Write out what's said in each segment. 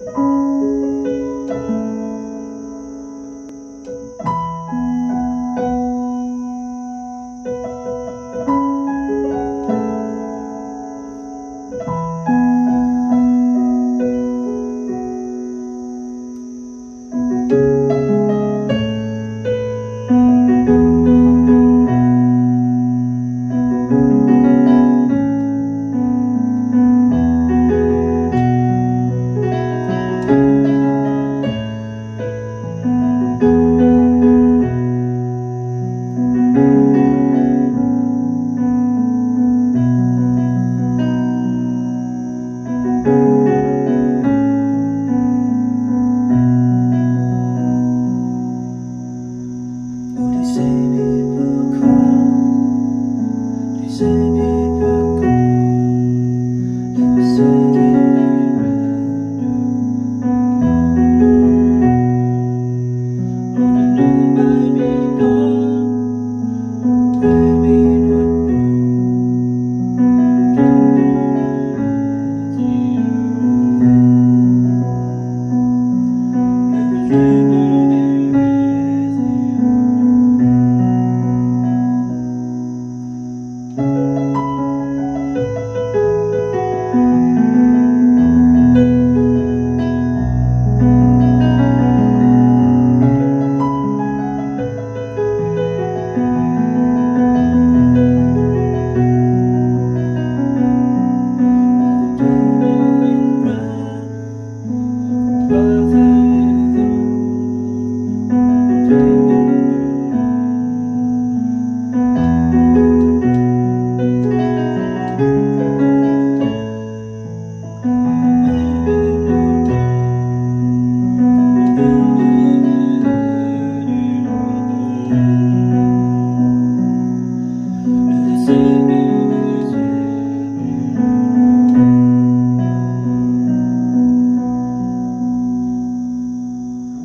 Oh, they say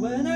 When